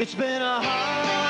It's been a hard